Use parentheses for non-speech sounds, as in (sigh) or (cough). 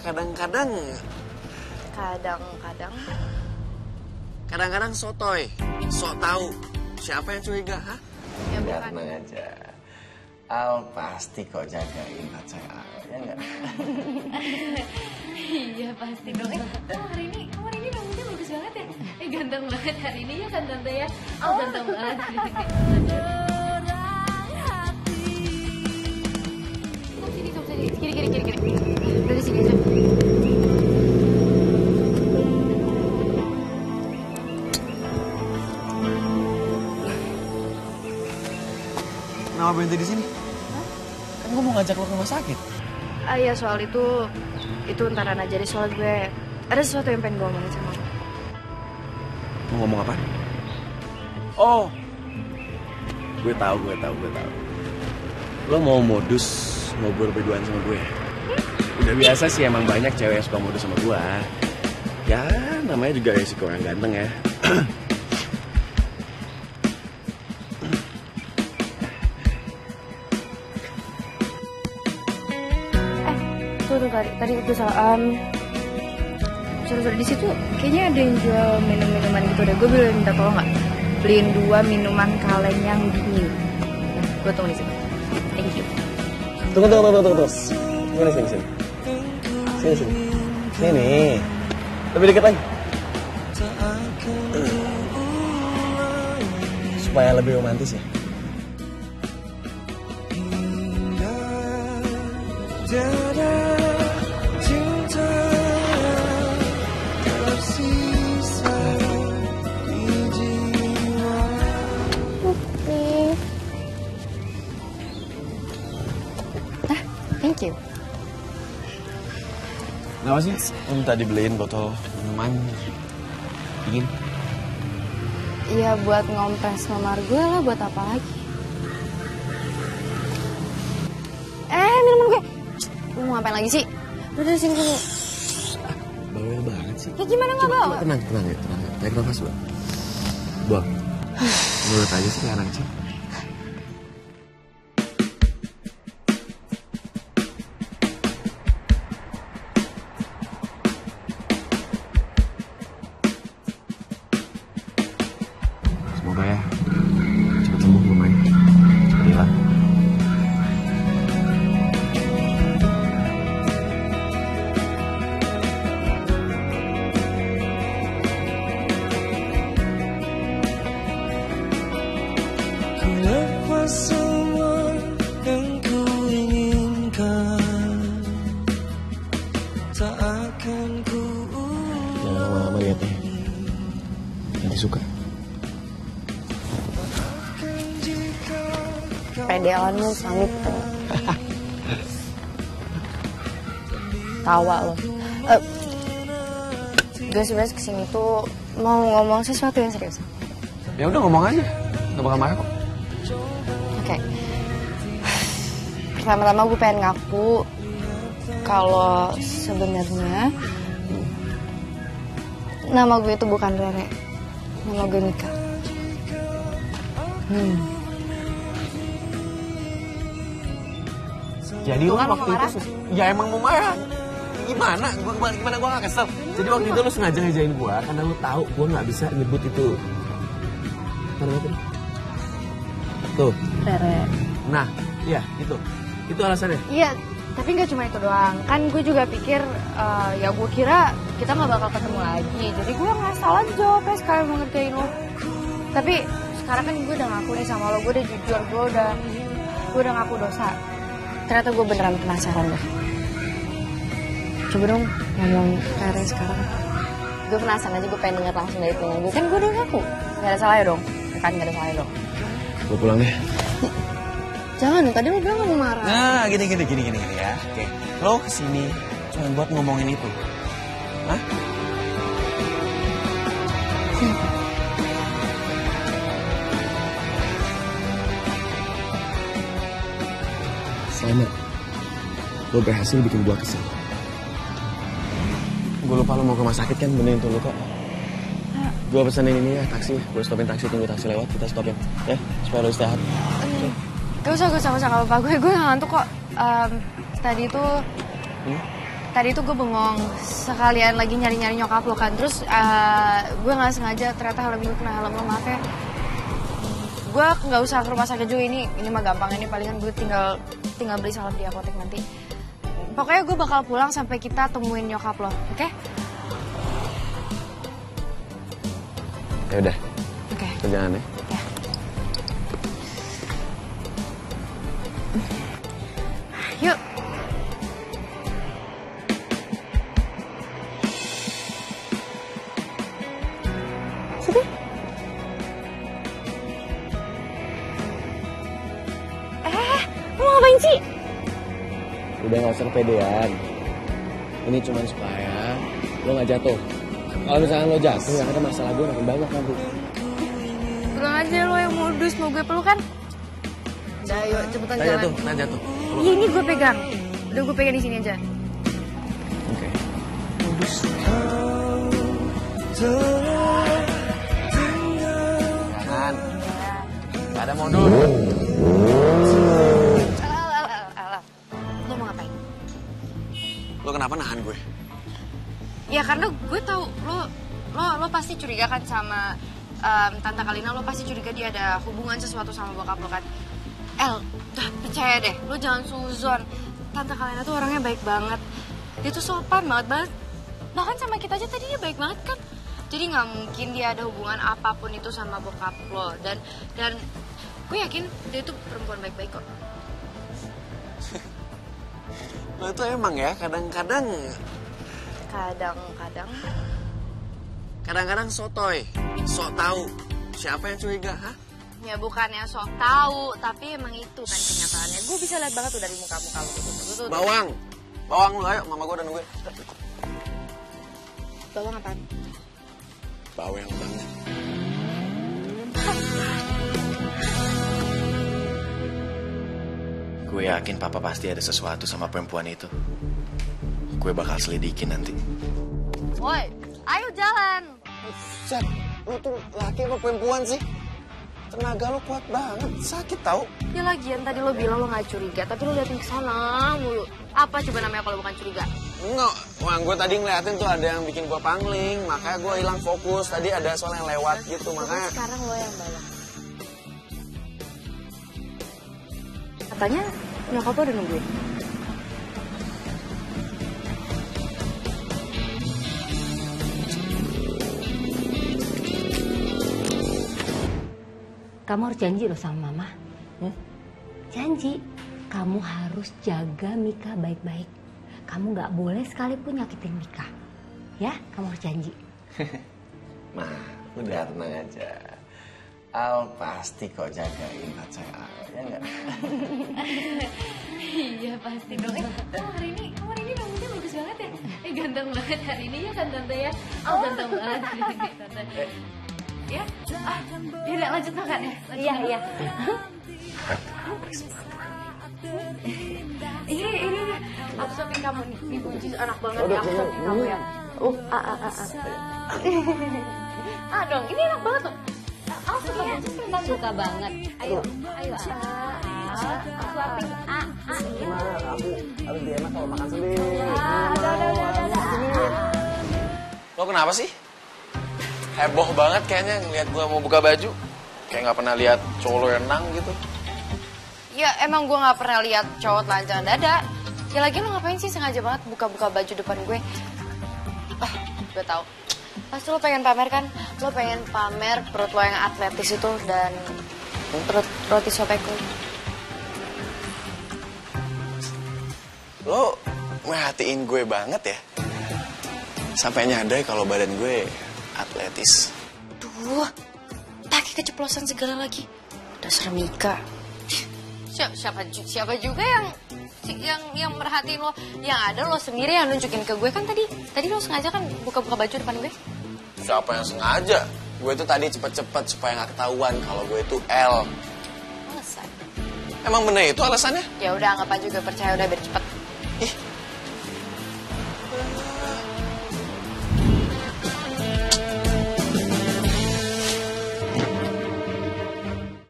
kadang-kadang Kadang-kadang. kadang-kadang sotoy, sok tahu. Siapa yang curiga, hah? Ya bukan. tenang aja. Al pasti kok jagain pacar Al, ya enggak? Iya pasti dong. Eh, kamu hari ini, kamu hari ini rambutnya bagus banget ya. Eh ganteng banget hari ini ya kan tante ya. Oh ganteng banget. Kiri, kiri, kiri, kiri. Dari sini aja. Kenapa berhenti di sini? Kan gue mau ngajak lo ke rumah sakit. Ah iya soal itu, itu ntaran aja deh soal gue. Ada sesuatu yang pengen gue omongin sama lo. Mau ngomong apa? Oh, gue tahu, gue tahu, gue tahu. Lo mau modus ngobrol berduaan sama gue? Udah biasa sih emang banyak cewek yang suka modus sama gue. Ya, namanya juga resiko orang ganteng ya. Tuh tuh tadi, tadi itu salah. Um, sorry sorry di situ kayaknya ada yang jual minum-minuman gitu deh. Gue boleh minta tolong nggak? Beliin dua minuman kaleng yang dingin. Gue tunggu di situ. Tunggu, tunggu, tunggu, tunggu. Sini, sini, sini. Sini, sini. Sini. Lebih dekat lagi. Supaya lebih romantis ya. Thank you. Kenapa sih? Om tadi beliin botol minuman dingin. Iya buat ngompres nomor gue lah buat apa lagi? Eh minuman gue. Lu mau ngapain lagi sih? Udah sini dulu. Bawel banget sih. Ya gimana nggak bawa? Tenang, tenang ya, tenang ya. Tarik nafas, Bang. Bang, menurut aja sih anak sih. Pedelanmu sanggup Tawa lo. Eh, gue sebenarnya ke sini tuh mau ngomong sesuatu yang serius. Ya udah ngomong aja. Gak bakal marah kok. Oke. Pertama-tama gue pengen ngaku kalau sebenarnya nama gue itu bukan Rere. Nama gue Mika. Hmm. Jadi lu kan waktu itu ya emang mau marah. Gimana? Gua gimana, gimana gua gak kesel. Jadi waktu itu lu sengaja ngejain gua karena lu tahu gua nggak bisa nyebut itu. Mana itu? Tuh. Rere. Nah, iya itu. Itu alasannya. Iya, tapi nggak cuma itu doang. Kan gue juga pikir, eh, ya gue kira kita nggak bakal ketemu lagi. Jadi gue nggak salah jawabnya sekalian mau ngerjain lo. Tapi sekarang kan gue udah ngaku nih sama lo, gue udah jujur, gue udah, gue udah ngaku dosa. Ternyata gue beneran penasaran deh. Coba dong ngomong Rere sekarang. Gue penasaran aja, gue pengen denger langsung dari temen gue. Kan gue udah ngaku, nggak ada salahnya dong. Ya Kan nggak ada salahnya dong. Gua pulang deh. Jangan, tadi lo bilang gak mau marah. Nah, gini gini gini gini gini ya. Oke. Lo ke sini cuma buat ngomongin itu. Hah? Selamat. Lo berhasil bikin gua kesel. Gue lupa lo mau ke rumah sakit kan benerin tuh lo kok. Gue pesenin ini ya taksi. Gue stopin taksi tunggu taksi lewat kita stopin ya supaya lo istirahat. Gak usah, gak usah, gak usah, gak apa-apa. Gue, gue gak ngantuk kok. Em, tadi itu, Hmm? tadi tuh gue bengong sekalian lagi nyari-nyari nyokap lo kan terus eh, gue nggak sengaja ternyata helm gue kena helm lo maaf ya gue nggak usah ke rumah sakit juga ini ini mah gampang ini palingan gue tinggal tinggal beli salep di apotek nanti. Pokoknya gue bakal pulang sampai kita temuin nyokap lo oke? Ya udah, oke. Kita jalan ya. ya. Yuk. Sini. Udah gak usah kepedean. Ini cuma supaya lo gak jatuh. Kalau misalnya lo jatuh, yang ada masalah gue makin banyak nanti. Bilang aja lo yang modus mau gue pelukan. Udah, yuk cepetan Nah jalan. jatuh, nah jatuh. Iya, ini gue pegang. Udah gue pegang di sini aja. Oke. Jangan. Gak ada modus. Lo pasti curiga kan sama em, tante Kalina lo pasti curiga dia ada hubungan sesuatu sama bokap lo kan. El, udah percaya deh, lo jangan suzon. Tante Kalina tuh orangnya baik banget. Dia tuh sopan banget banget. Bahkan sama kita aja tadi dia baik banget kan. Jadi nggak mungkin dia ada hubungan apa pun itu sama bokap lo dan dan gue yakin dia tuh perempuan baik-baik kok. Lo itu emang ya kadang-kadang Kadang-kadang kadang-kadang sotoy, sok tahu siapa yang curiga, hah? Ya bukannya sok tahu, tapi emang itu kan kenyataannya. Gue bisa lihat banget tuh dari lu. Tuh, tuh, tuh. Bawang, bawang lu ayo, mama gue udah nungguin. Bawang apaan? Bawang banget. Gue yakin papa pasti ada sesuatu sama perempuan itu. Gue bakal selidikin nanti. Woi, ayo jalan. Set, lu tuh laki apa perempuan sih? Tenaga lo kuat banget, sakit tau. Ya lagian tadi lo bilang lo gak curiga, tapi lo liatin ke sana mulu. Apa coba namanya kalau bukan curiga? Enggak, wah gue tadi ngeliatin tuh ada yang bikin gue pangling, makanya gue hilang fokus. Tadi ada soal yang lewat gitu, makanya sekarang lo yang balak. Katanya nyokap lo udah nungguin. Kamu harus janji loh sama mama. Janji. Kamu harus jaga Mika baik-baik. Kamu nggak boleh sekalipun nyakitin Mika. Ya, kamu harus janji. (laughs) Nah, udah tenang aja. Al pasti kok jagain saya Al, ya nggak? (laughs) Iya pasti dong. Eh, kamu hari ini, kamu hari ini rambutnya bagus banget ya. Eh ganteng banget hari ini ya kan tante ya. Oh ganteng (laughs) banget tante. Ya, ah, yaudah lanjut makan ya. Lanjut Iya, iya. (laughs) Ini, ini, ini. Aku suapin kamu nih. Anak banget ya. Aku suapin kamu ya. Oh, ah, ah, ah, ah. (laughs) Ah dong, ini enak banget tuh. Oh, suka banget. Suka banget. Ayo, ayo, ah, ah. Aku suapin, ah, ah. Aku lebih enak kalau makan sendiri. Ah, ada, ada, ada, ada. Lo kenapa sih? Heboh banget kayaknya ngeliat gue mau buka baju. Kayak nggak pernah lihat cowok lo renang gitu. Ya emang gue nggak pernah lihat cowok telanjang dada. Ya lagi lo ngapain sih sengaja banget buka-buka baju depan gue? Ah, gue tahu. Pasti lo pengen pamer kan? Lo pengen pamer perut lo yang atletis itu dan perut roti sobek lo. Lo merhatiin gue banget ya. Sampai nyadar kalau badan gue atletis. Duh, pakai keceplosan segala lagi. Dasar Mika. Siapa, siapa, ju- siapa juga yang yang yang merhatiin lo? Yang ada lo sendiri yang nunjukin ke gue kan tadi. Tadi lo sengaja kan buka-buka baju depan gue. Siapa yang sengaja? Gue tuh tadi cepet-cepet supaya nggak ketahuan kalau gue itu L. Alasan. Emang bener itu alasannya? Ya udah anggap aja gue percaya udah biar cepet. Ih,